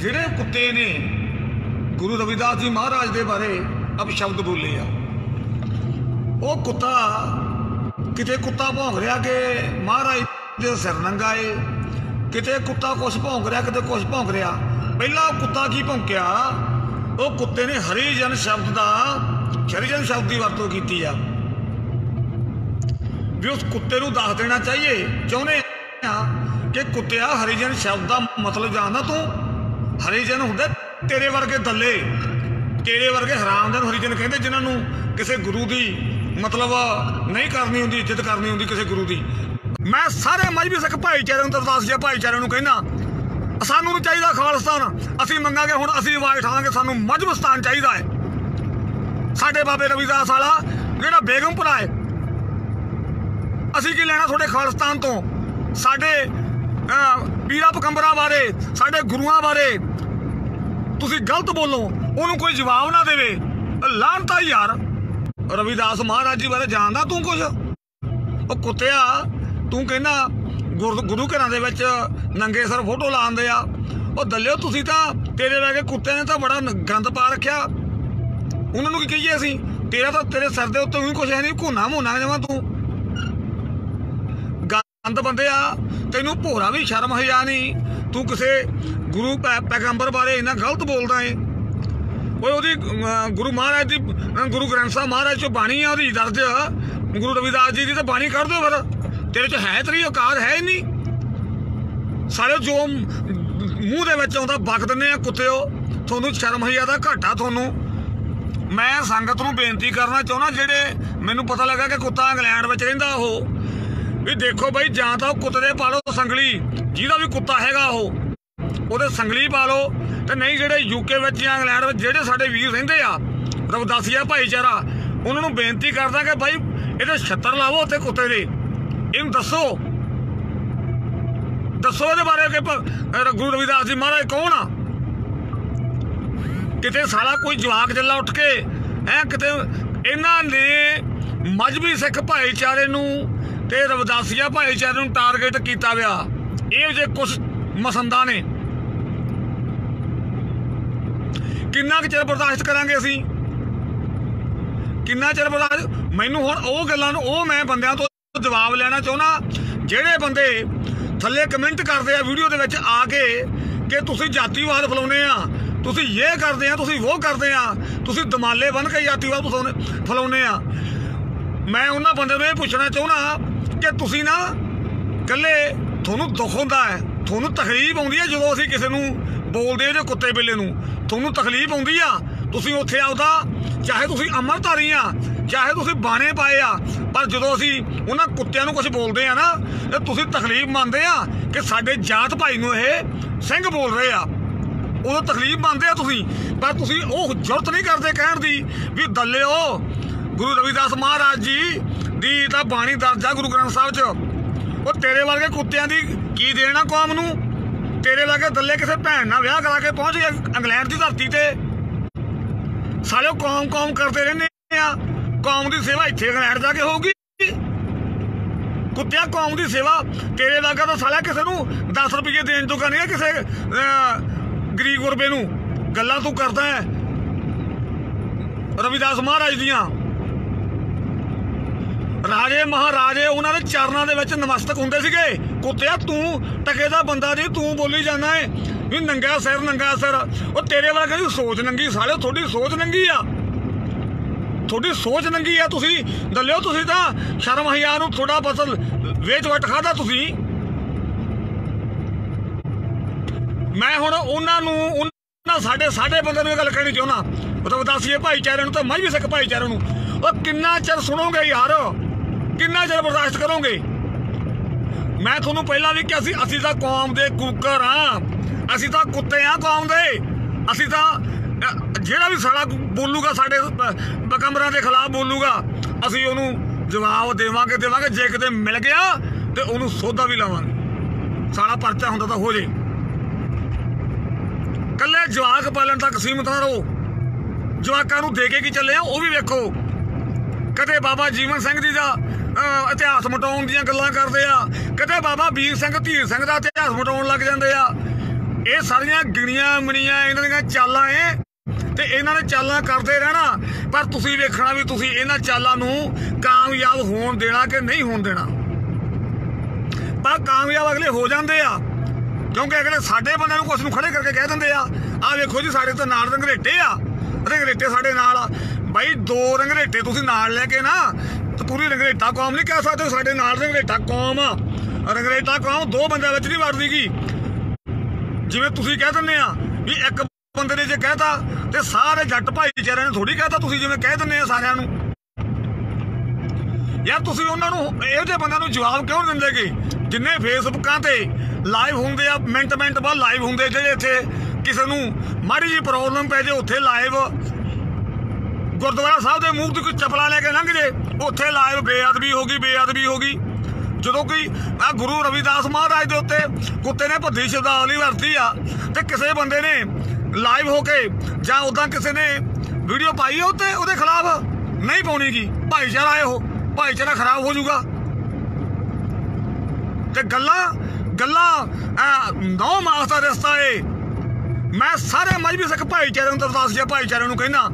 ਜਿਹੜੇ ਕੁੱਤੇ ਨੇ ਗੁਰੂ ਰਵਿਦਾਸ ਜੀ ਮਹਾਰਾਜ ਦੇ ਬਾਰੇ ਅਬ ਸ਼ਬਦ ਬੋਲੇ ਆ। ਉਹ ਕੁੱਤਾ ਕਿਤੇ ਕੁੱਤਾ ਭੌਂਕ ਰਿਹਾ ਕਿ ਮਹਾਰਾਜ ਦੇ ਸਿਰ ਨੰਗਾ ਏ। ਕਿਤੇ ਕੁੱਤਾ ਕੁਛ ਭੌਂਕ ਰਿਹਾ, ਕਿਤੇ ਕੁਛ ਭੌਂਕ ਰਿਹਾ। ਪਹਿਲਾਂ ਉਹ ਕੁੱਤਾ ਕੀ ਭੌਂਕਿਆ? ਉਹ ਕੁੱਤੇ ਨੇ ਹਰੀਜਨ ਸ਼ਬਦ ਦਾ, ਹਰੀਜਨ ਸ਼ਬਦ ਦੀ ਵਰਤੋਂ ਕੀਤੀ ਆ। ਵੀ ਉਸ ਕੁੱਤੇ ਨੂੰ ਦੱਸ ਦੇਣਾ ਚਾਹੀਏ, ਚਾਹੁੰਦੇ ਆ ਕਿ ਕੁੱਤਿਆ, ਹਰੀਜਨ ਸ਼ਬਦ ਦਾ ਮਤਲਬ ਜਾਣਦਾ ਤੂੰ? ਹਰੀਜਨ ਹੁੰਦੇ ਤੇਰੇ ਵਰਗੇ ਦੱਲੇ। ਤੇਰੇ ਵਰਗੇ ਹਰਾਮਦਨ ਹਰੀਜਨ ਕਹਿੰਦੇ ਜਿਨ੍ਹਾਂ ਨੂੰ ਕਿਸੇ ਗੁਰੂ ਦੀ ਮਤਲਬ ਨਹੀਂ ਕਰਨੀ ਹੁੰਦੀ, ਇੱਜ਼ਤ ਕਰਨੀ ਹੁੰਦੀ ਕਿਸੇ ਗੁਰੂ ਦੀ। ਮੈਂ ਸਾਰੇ ਮਜਬੀ ਸਿੱਖ ਭਾਈਚਾਰੇ ਨੂੰ ਦਰਦਾਸੀਆ ਭਾਈਚਾਰੇ ਨੂੰ ਕਹਿੰਦਾ, ਸਾਨੂੰ ਨੂੰ ਚਾਹੀਦਾ ਖਾਲਸਤਾਨ। ਅਸੀਂ ਮੰਗਾਂਗੇ ਹੁਣ ਅਸੀਂ ਆਵਾਜ਼ ਉਠਾਵਾਂਗੇ, ਸਾਨੂੰ ਮਜਬਸਤਾਨ ਚਾਹੀਦਾ ਹੈ। ਸਾਡੇ ਬਾਬੇ ਰਵਿਦਾਸ ਵਾਲਾ, ਜਿਹੜਾ ਬੇਗਮਪੁਰਾ ਹੈ, ਅਸੀਂ ਕੀ ਲੈਣਾ ਤੁਹਾਡੇ ਖਾਲਸਤਾਨ ਤੋਂ? ਸਾਡੇ ਪੀਰਾ ਪਕੰਬਰਾਂ ਬਾਰੇ, ਸਾਡੇ ਗੁਰੂਆਂ ਬਾਰੇ ਤੁਸੀਂ ਗਲਤ ਬੋਲੋ, ਉਹਨੂੰ ਕੋਈ ਜਵਾਬ ਨਾ ਦੇਵੇ। ਲਾਂਤਾ ਯਾਰ। ਰਵਿਦਾਸ ਮਹਾਰਾਜ ਜੀ ਬਾਰੇ ਜਾਣਦਾ ਤੂੰ ਕੁਝ ਉਹ ਕੁੱਤਿਆ, ਤੂੰ ਕਹਿੰਦਾ, ਗੁਰ- ਗੁਰੂ ਘਰਾਂ ਦੇ ਵਿੱਚ ਨੰਗੇ ਸਰ ਫੋਟੋ ਲਾਉਂਦੇ ਆ। ਉਹ ਦੱਲਿਓ ਤੁਸੀਂ ਤਾਂ, ਤੇਰੇ ਵਰਗੇ ਕੁੱਤੇ ਨੇ ਤਾਂ ਬੜਾ ਗੰਦ ਪਾ ਰੱਖਿਆ। ਉਹਨਾਂ ਨੂੰ ਕੀ ਕਹੀਏ ਅਸੀਂ? ਤੇਰਾ ਤਾਂ ਤੇਰੇ ਸਿਰ ਦੇ ਉੱਤੇ ਵੀ ਕੁਝ ਹੈ ਨਹੀਂ ਘੁਨਾ ਮੁਨਾ ਜਮਾ ਤੂੰ। ਬੰਦੇ ਆ ਤੈਨੂੰ ਭੋਰਾ ਵੀ ਸ਼ਰਮ ਹਯਾ ਨਹੀਂ? ਤੂੰ ਕਿਸੇ ਗੁਰੂ ਪੈ- ਪੈਗੰਬਰ ਬਾਰੇ ਇੰਨਾ ਗਲਤ ਬੋਲਦਾ ਏ। ਓਏ ਉਹਦੀ ਅਹ, ਗੁਰੂ ਮਹਾਰਾਜ ਦੀ ਅਹ, ਗੁਰੂ ਗ੍ਰੰਥ ਸਾਹਿਬ ਮਹਾਰਾਜ ਚੋਂ ਬਾਣੀ ਆ ਉਹਦੀ ਦਰਜ ਗੁਰੂ ਰਵਿਦਾਸ ਜੀ ਦੀ ਤਾਂ ਬਾਣੀ ਕੱਢ ਦਿਓ ਫਿਰ। ਤੇਰੇ ਚ ਹੈ ਤੇਰੀ ਔਕਾਤ ਹੈ ਹੀ ਨਹੀਂ। ਸਾਰੇ ਜੋ ਮੂੰਹ ਦੇ ਵਿੱਚ ਆਉਂਦਾ ਬਕ ਦਿੰਦੇ ਆ ਕੁੱਤਿਓ। ਤੁਹਾਨੂੰ ਸ਼ਰਮ ਹਯਾ ਦਾ ਘਾਟਾ ਤੁਹਾਨੂੰ। ਮੈਂ ਸੰਗਤ ਨੂੰ ਬੇਨਤੀ ਕਰਨਾ ਚਾਹੁੰਦਾ ਜਿਹੜੇ ਮੈਨੂੰ ਪਤਾ ਲੱਗਾ ਕਿ ਕੁੱਤਾ ਇੰਗਲੈਂਡ ਵਿੱਚ ਰਹਿੰਦਾ ਉਹ। ਵੀ ਦੇਖੋ ਬਈ, ਜਾਂ ਤਾਂ ਉਹ ਕੁੱਤੇ ਦੇ ਪਾਲੋ ਸੰਗਲੀ, ਜਿਹਦਾ ਵੀ ਕੁੱਤਾ ਹੈਗਾ ਉਹ। ਉਹਦੇ ਸੰਗਲੀ ਪਾ ਲਓ ਤੇ ਨਹੀਂ ਜਿਹੜੇ ਯੂਕੇ ਵਿੱਚ ਜਾਂ ਇੰਗਲੈਂਡ ਵਿੱਚ ਜਿਹੜੇ ਸਾਡੇ ਵੀਰ ਰਹਿੰਦੇ ਆ, ਰਵਦਾਸੀਆ ਭਾਈਚਾਰਾ, ਉਹਨਾਂ ਨੂੰ ਬੇਨਤੀ ਕਰਦਾ ਕਿ ਭਾਈ ਇਹਦੇ ਛੱਤਰ ਲਾਵੋ ਤੇ ਕੁੱਤੇ ਦੇ। ਇਹਨੂੰ ਦੱਸੋ। ਦੱਸੋ ਇਹਦੇ ਬਾਰੇ ਕਿ ਗੁਰੂ ਰਵਿਦਾਸ ਜੀ ਮਹਾਰਾਜ ਕੌਣ ਆ? ਕਿਤੇ ਸਾਲਾ ਕੋਈ ਜਵਾਕ ਜੱਲਾ ਉੱਠ ਕੇ ਐ ਕਿਤੇ ਇਹਨਾਂ ਨੇ ਮਜਬੀ ਸਿੱਖ ਭਾਈਚਾਰੇ ਨੂੰ ਤੇ ਰਵਦਾਸੀਆ ਭਾਈਚਾਰੇ ਨੂੰ ਟਾਰਗੇਟ ਕੀਤਾ ਵਿਆ। ਇਹ ਜੇ ਕੁਝ ਮਸੰਦਾ ਨੇ। ਕਿੰਨਾ ਕੁ ਚਿਰ ਬਰਦਾਸ਼ਤ ਕਰਾਂਗੇ ਅਸੀਂ? ਕਿੰਨਾ ਚਿਰ ਬਰਦਾਸ਼ਤ? ਮੈਨੂੰ ਹੁਣ ਉਹ ਗੱਲਾਂ ਨੂੰ ਉਹ ਮੈਂ ਬੰਦਿਆਂ ਤੋਂ ਜਵਾਬ ਲੈਣਾ ਚਾਹੁੰਦਾ। ਜਿਹੜੇ ਬੰਦੇ ਥੱਲੇ ਕਮੈਂਟ ਕਰਦੇ ਆ ਵੀਡੀਓ ਦੇ ਵਿੱਚ ਆ ਕੇ ਕਿ ਤੁਸੀਂ ਜਾਤੀਵਾਦ ਫਲਾਉਨੇ ਆ, ਤੁਸੀਂ ਇਹ ਕਰਦੇ ਆ, ਤੁਸੀਂ ਉਹ ਕਰਦੇ ਆ, ਤੁਸੀਂ ਦਮਾਲੇ ਬਣ ਕੇ ਜਾਤੀਵਾਦ ਫਲਾਉਨੇ ਫਲਾਉਨੇ ਆ। ਮੈਂ ਉਹਨਾਂ ਬੰਦੇ ਨੂੰ ਇਹ ਪੁੱਛਣਾ ਚਾਹੁੰਦਾ ਕਿ ਤੁਸੀਂ ਨਾ ਇਕੱਲੇ ਤੁਹਾਨੂੰ ਦੁੱਖ ਹੁੰਦਾ ਹੈ, ਤੁਹਾਨੂੰ ਤਕਲੀਫ ਆਉਂਦੀ ਹੈ ਜਦੋਂ ਅਸੀਂ ਕਿਸੇ ਨੂੰ ਬੋਲਦੇ ਹਾਂ ਜੇ ਕੁੱਤੇ ਬਿੱਲੇ ਨੂੰ। ਤੁਹਾਨੂੰ ਤਕਲੀਫ ਆਉਂਦੀ ਆ, ਤੁਸੀਂ ਉੱਥੇ ਆਉਦਾ ਚਾਹੇ ਤੁਸੀਂ ਅਮਰਧਾਰੀ ਆ, ਚਾਹੇ ਤੁਸੀਂ ਬਾਣੇ ਪਾਏ ਆ, ਪਰ ਜਦੋਂ ਅਸੀਂ ਉਹਨਾਂ ਕੁੱਤਿਆਂ ਨੂੰ ਕੁਝ ਬੋਲਦੇ ਆ ਨਾ, ਤੇ ਤੁਸੀਂ ਤਕਲੀਫ ਮੰਨਦੇ ਆ ਕਿ ਸਾਡੇ ਜਾਤ ਭਾਈ ਨੂੰ ਇਹ ਸਿੰਘ ਬੋਲ ਰਹੇ ਆ। ਉਦੋਂ ਤਕਲੀਫ ਮੰਨਦੇ ਆ ਤੁਸੀਂ, ਪਰ ਤੁਸੀਂ ਉਹ ਜ਼ਰੂਰਤ ਨਹੀਂ ਕਰਦੇ ਕਹਿਣ ਦੀ ਵੀ ਦੱਲਿਓ ਗੁਰੂ ਰਵਿਦਾਸ ਮਹਾਰਾਜ ਜੀ ਦੀ ਤਾਂ ਬਾਣੀ ਦਰਜ ਆ ਗੁਰੂ ਗ੍ਰੰਥ ਸਾਹਿਬ 'ਚ। ਉਹ ਤੇਰੇ ਵਰਗੇ ਕੁੱਤਿਆਂ ਦੀ ਕੀ ਦੇਣਾ ਕੌਮ ਨੂੰ? ਤੇਰੇ ਵਰਗੇ ਦੱਲੇ ਕਿਸੇ ਭੈਣ ਨਾਲ ਵਿਆਹ ਕਰਾ ਕੇ ਪਹੁੰਚ ਗਏ ਇੰਗਲੈਂਡ ਦੀ ਧਰਤੀ ਤੇ। ਸਾਲਿਓ ਕੌਮ ਕੌਮ ਕਰਦੇ ਰਹਿੰਦੇ ਆ। ਕੌਮ ਦੀ ਸੇਵਾ ਇੱਥੇ ਇੰਗਲੈਂਡ ਜਾ ਕੇ ਹੋਊਗੀ। ਕੁੱਤਿਆਂ ਕੌਮ ਦੀ ਸੇਵਾ ਤੇਰੇ ਵਰਗਾ ਤਾਂ ਸਾਲਿਆ ਕਿਸੇ ਨੂੰ 10 ਰੁਪਏ ਦੇਣ ਤੋਂ ਨਹੀਂ ਕਿਸੇ ਗਰੀਬ ਗੁਰਬੇ ਨੂੰ। ਗੱਲਾਂ ਤੂੰ ਕਰਦਾ ਹੈ। ਰਵਿਦਾਸ ਮਹਾਰਾਜ ਦੀਆਂ। ਰਾਜੇ ਮਹਾਰਾਜੇ, ਉਹਨਾਂ ਦੇ ਚਰਨਾਂ ਦੇ ਵਿੱਚ ਨਮਸਤਕ ਹੁੰਦੇ ਸੀਗੇ। ਕੁੱਤਿਆ, ਤੂੰ ਟਕੇ ਦਾ ਬੰਦਾ ਨਹੀਂ ਤੂੰ ਬੋਲੀ ਜਾਂਦਾ ਏ। ਵੀ ਨੰਗਾ ਸਿਰ ਨੰਗਾ ਸਿਰ। ਉਹ ਤੇਰੇ ਵਾਲਾ ਕਹਿੰਦੀ, ਸੋਚ ਨੰਗੀ, ਸਾਲਿਓ, ਤੁਹਾਡੀ ਸੋਚ ਨੰਗੀ ਆ। ਤੁਹਾਡੀ ਸੋਚ ਨੰਗੀ ਆ ਤੁਸੀਂ। ਦੱਲਿਓ ਤੁਸੀਂ ਤਾਂ, ਸ਼ਰਮ ਹਿਆ ਨੂੰ ਥੋੜਾ ਬਸਲ ਵੇਚ ਵਟ ਖਾਦਾ ਤੁਸੀਂ। ਮੈਂ ਹੁਣ ਉਹਨਾਂ ਨੂੰ, ਉਹਨਾਂ ਸਾਡੇ ਸਾਡੇ ਬੰਦੇ ਨੂੰ ਇਹ ਗੱਲ ਕਹਿਣੀ ਚਾਹੁੰਦਾ। ਉਹ ਤਾਂ ਬਤਾਸੀਏ ਭਾਈਚਾਰੇ ਨੂੰ ਤਾਂ ਮੈਂ ਵੀ ਸਿੱਖ ਭਾਈਚਾਰੇ ਨੂੰ। ਉਹ ਕਿੰਨਾ ਚਿਰ ਸੁਣੋਗੇ ਯਾਰ? ਕਿੰਨਾ ਚਿਰ ਬਰਦਾਸ਼ਤ ਕਰੋਗੇ? ਮੈਂ ਤੁਹਾਨੂੰ ਪਹਿਲਾਂ ਵੀ ਕਿਹਾ ਸੀ, ਅਸੀਂ ਤਾਂ ਕੌਮ ਦੇ ਕੁੱਕਰ ਆ। ਅਸੀਂ ਤਾਂ ਕੁੱਤੇ ਆ ਕੌਮ ਦੇ। ਅਸੀਂ ਤਾਂ ਜਿਹੜਾ ਵੀ ਸਾਡਾ ਬੋਲੂਗਾ ਸਾਡੇ ਬਕਮਰਾਂ ਦੇ ਖਿਲਾਫ ਬੋਲੂਗਾ, ਅਸੀਂ ਉਹਨੂੰ ਜਵਾਬ ਦੇਵਾਂਗੇ ਦੇਵਾਂਗੇ। ਜੇ ਕਿਤੇ ਮਿਲ ਗਿਆ, ਤੇ ਉਹਨੂੰ ਸੋਧਾ ਵੀ ਲਾਵਾਂਗੇ। ਸਾਲਾ ਪਰਚਾ ਹੁੰਦਾ ਤਾਂ ਹੋ ਜੇ। ਕੱਲੇ ਜਵਾਕ ਪਾਲਣ ਤੱਕ ਸੀਮਤ ਨਾ ਰਹੋ। ਜਵਾਕਾਂ ਨੂੰ ਦੇ ਕੇ ਕੀ ਚੱਲੇ ਆ, ਉਹ ਵੀ ਵੇਖੋ। ਕਦੇ ਬਾਬਾ ਜੀਵਨ ਸਿੰਘ ਜੀ ਦਾ ਇਤਿਹਾਸ ਮਿਟਾਉਣ ਦੀਆਂ ਗੱਲਾਂ ਕਰਦੇ ਆ। ਕਦੇ ਬਾਬਾ ਵੀਰ ਸਿੰਘ, ਧੀਰ ਸਿੰਘ ਦਾ ਇਤਿਹਾਸ ਮਿਟਾਉਣ ਲੱਗ ਜਾਂਦੇ ਆ। ਇਹ ਸਾਰੀਆਂ ਗਿਣੀਆਂ ਮਣੀਆਂ ਇਹਨਾਂ ਦੀਆਂ ਚਾਲਾਂ ਏ ਤੇ ਇਹਨਾਂ ਨੇ ਚਾਲਾਂ ਕਰਦੇ ਰਹਿਣਾ। ਪਰ ਤੁਸੀਂ ਵੇਖਣਾ ਵੀ ਤੁਸੀਂ ਇਹਨਾਂ ਚਾਲਾਂ ਨੂੰ ਕਾਮਯਾਬ ਹੋਣ ਦੇਣਾ ਕਿ ਨਹੀਂ ਹੋਣ ਦੇਣਾ। ਪਰ ਕਾਮਯਾਬ ਅਗਲੇ ਹੋ ਜਾਂਦੇ ਆ। ਕਿਉਂਕਿ ਅਗਲੇ ਸਾਡੇ ਬੰਦਿਆਂ ਨੂੰ ਕੁਛ ਨੂੰ ਖੜੇ ਕਰਕੇ ਕਹਿ ਦਿੰਦੇ ਆ ਆ ਵੇਖੋ ਜੀ, ਸਾਡੇ ਤਾਂ ਨਾਲ ਰੰਗਰੇਟੇ ਆ। ਰੰਗਰੇਟੇ ਸਾਡੇ ਨਾਲ ਆ। ਬਾਈ, ਦੋ ਰੰਗਰੇਟੇ ਤੁਸੀਂ ਨਾਲ ਲੈ ਕੇ ਨਾ ਤੇ ਪੂਰੀ ਰੰਗਰੇਟਾ ਕੌਮ ਨਹੀਂ ਕਹਿ ਸਕਦੇ, ਸਾਡੇ ਨਾਲ ਰੰਗਰੇਟਾ ਕੌਮ ਆ। ਰੰਗਰੇਟਾ ਕੌਮ ਦੋ ਬੰਦਿਆਂ ਵਿੱਚ ਨਹੀਂ ਵੜਦੀਗੀ। ਜਿਵੇਂ ਤੁਸੀਂ ਕਹਿ ਦਿੰਦੇ ਆ ਵੀ ਇੱਕ ਬੰਦੇ ਨੇ ਜੇ ਕਹਿਤਾ, ਤੇ ਸਾਰੇ ਜੱਟ ਭਾਈਚਾਰੇ ਨੇ ਥੋੜੀ ਕਹਿਤਾ ਤੁਸੀਂ, ਜਿਵੇਂ ਕਹਿ ਦਿੰਦੇ ਆ ਸਾਰਿਆਂ ਨੂੰ। ਯਾਰ ਤੁਸੀਂ ਉਹਨਾਂ ਨੂੰ ਇਹੋ ਜਿਹੇ ਬੰਦਿਆਂ ਨੂੰ ਜਵਾਬ ਕਿਉਂ ਦਿੰਦੇ ਦਿੰਦੇਗੇ? ਜਿੰਨੇ ਫੇਸਬੁੱਕਾਂ ਤੇ ਲਾਈਵ ਹੁੰਦੇ ਆ, ਮਿੰਟ ਮਿੰਟ ਬਾਅਦ ਲਾਈਵ ਹੁੰਦੇ ਜਿਹੜੇ ਇੱਥੇ ਕਿਸੇ ਨੂੰ ਮਾੜੀ ਜੀ ਪ੍ਰੋਬਲਮ ਪੈ ਜੇ, ਉੱਥੇ ਲਾਈਵ ਗੁਰਦੁਆਰਾ ਸਾਹਿਬ ਦੇ ਮੂੰਹ ਤੋਂ ਕੋਈ ਚਪਲਾ ਲੈ ਕੇ ਲੰਘ ਜੇ। ਉੱਥੇ ਲਾਈਵ ਬੇਅਦਬੀ ਹੋ ਗਈ, ਬੇਅਦਬੀ ਹੋ ਗਈ। ਜਦੋਂ ਕੋਈ, ਆ ਗੁਰੂ ਰਵਿਦਾਸ ਮਹਾਰਾਜ ਦੇ ਉੱਤੇ ਕੁੱਤੇ ਨੇ ਭੱਦੀ ਸ਼ਬਦਾਵਲੀ ਵਰਤੀ ਆ, ਤੇ ਕਿਸੇ ਬੰਦੇ ਨੇ ਲਾਈਵ ਹੋ ਕੇ ਜਾਂ ਉਦਾਂ ਕਿਸੇ ਨੇ ਵੀਡੀਓ ਪਾਈ ਉਹ ਉੱਤੇ, ਉਹਦੇ ਖਿਲਾਫ ਨਹੀਂ ਪਾਉਣੀਗੀ ਭਾਈਚਾਰਾ ਆਏ ਇਹੋ ਭਾਈਚਾਰਾ ਖਰਾਬ ਹੋ ਜਾਊਗਾ। ਤੇ ਗੱਲਾਂ ਗੱਲਾਂ ਨੌ ਮਾਸ ਦਾ ਰਸਤਾ ਏ। ਮੈਂ ਸਾਰੇ ਮਜਬੀ ਸਿੱਖ ਭਾਈਚਾਰੇ ਨੂੰ ਦਰਦਾਸ ਜੀ ਭਾਈਚਾਰੇ ਨੂੰ ਕਹਿੰਦਾ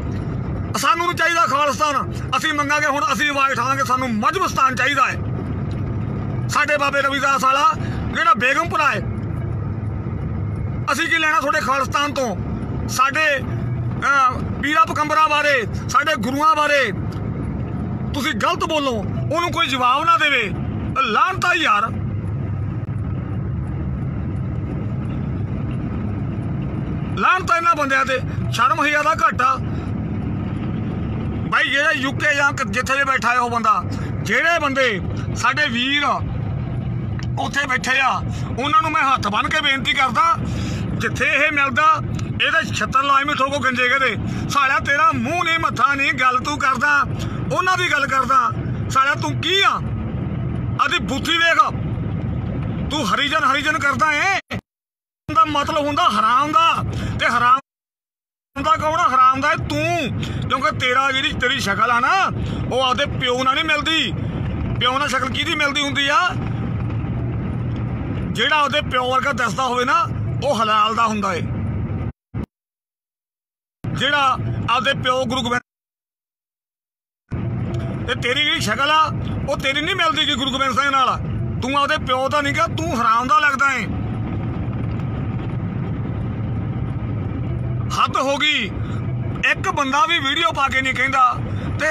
ਸਾਨੂੰ ਨਹੀਂ ਚਾਹੀਦਾ ਖਾਲਿਸਤਾਨ। ਅਸੀਂ ਮੰਗਾਂਗੇ ਹੁਣ ਅਸੀਂ ਆਵਾਜ਼ ਉਠਾਵਾਂਗੇ, ਸਾਨੂੰ ਮਜਬਸਤਾਨ ਚਾਹੀਦਾ ਹੈ। ਸਾਡੇ ਬਾਬੇ ਰਵਿਦਾਸ ਵਾਲਾ, ਜਿਹੜਾ ਬੇਗਮਪੁਰਾ ਹੈ। ਅਸੀਂ ਕੀ ਲੈਣਾ ਤੁਹਾਡੇ ਖਾਲਿਸਤਾਨ ਤੋਂ? ਸਾਡੇ ਪੀਰਾ ਪਕੰਬਰਾਂ ਬਾਰੇ, ਸਾਡੇ ਗੁਰੂਆਂ ਬਾਰੇ। ਤੁਸੀਂ ਗਲਤ ਬੋਲੋ, ਉਹਨੂੰ ਕੋਈ ਜਵਾਬ ਨਾ ਦੇਵੇ। ਲਾਂਤਾ ਯਾਰ। ਲਾਂਤਾ ਇਹਨਾਂ ਬੰਦਿਆਂ ਤੇ, ਸ਼ਰਮ ਹਿਆ ਦਾ ਘਾਟਾ। ਭਾਈ, ਜਿਹੜਾ ਯੂਕੇ ਜਾਂ ਜਿੱਥੇ ਬੈਠਾ ਹੈ ਉਹ ਬੰਦਾ, ਜਿਹੜੇ ਬੰਦੇ ਸਾਡੇ ਵੀਰ ਉੱਥੇ ਬੈਠੇ ਆ, ਉਹਨਾਂ ਨੂੰ ਮੈਂ ਹੱਥ ਬੰਨ ਕੇ ਬੇਨਤੀ ਕਰਦਾ, ਜਿੱਥੇ ਇਹ ਮਿਲਦਾ, ਇਹਦੇ ਛੱਤਰ ਲਾਇਮੀ ਠੋਕੋ ਗੰਜੇ ਕਦੇ ਸਾਲਿਆ, ਤੇਰਾ ਮੂੰਹ ਨਹੀਂ, ਮੱਥਾ ਨਹੀਂ, ਗੱਲ ਤੂੰ ਕਰਦਾ, ਉਹਨਾਂ ਦੀ ਗੱਲ ਕਰਦਾ। ਸਾਲਿਆ, ਤੂੰ ਕੀ ਆ? ਆਦੀ ਬੁੱਥੀ ਵੇਖ। ਤੂੰ ਹਰੀਜਨ ਹਰੀਜਨ ਕਰਦਾ ਏ ਦਾ ਮਤਲਬ ਹੁੰਦਾ ਹਰਾਮ ਦਾ ਤੇ ਹਰਾਮ ਦਾ ਕੌਣ ਆ? ਹਰਾਮ ਦਾ ਤੂੰ। ਕਿਉਂਕਿ ਤੇਰਾ ਜਿਹੜੀ ਤੇਰੀ ਸ਼ਕਲ ਆ ਨਾ, ਉਹ ਆਪਦੇ ਪਿਓ ਨਾਲ ਨਹੀਂ ਮਿਲਦੀ। ਪਿਓ ਨਾਲ ਸ਼ਕਲ ਕਿਹਦੀ ਮਿਲਦੀ ਹੁੰਦੀ ਆ? ਜਿਹੜਾ ਉਹਦੇ ਪਿਓ ਵਰਗਾ ਦੱਸਦਾ ਹੋਵੇ ਨਾ, ਉਹ ਹਲਾਲ ਦਾ ਹੁੰਦਾ ਏ। ਜਿਹੜਾ ਆਪਦੇ ਪਿਓ ਗੁਰੂ ਗੋਬਿੰਦ ਤੇ ਤੇਰੀ ਜਿਹੜੀ ਸ਼ਕਲ ਆ, ਉਹ ਤੇਰੀ ਨਹੀਂ ਮਿਲਦੀ ਕਿ ਗੁਰੂ ਗੋਬਿੰਦ ਸਿੰਘ ਨਾਲ। ਤੂੰ ਆਪਦੇ ਪਿਓ ਦਾ ਨਹੀਂ ਕਿ ਤੂੰ ਹਰਾਮ ਦਾ ਲੱਗਦਾ ਏ। ਹੱਦ ਹੋ ਗਈ। ਇੱਕ ਬੰਦਾ ਵੀ ਵੀਡੀਓ ਪਾ ਕੇ ਨਹੀਂ ਕਹਿੰਦਾ ਤੇ